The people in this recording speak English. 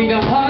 Minahal kita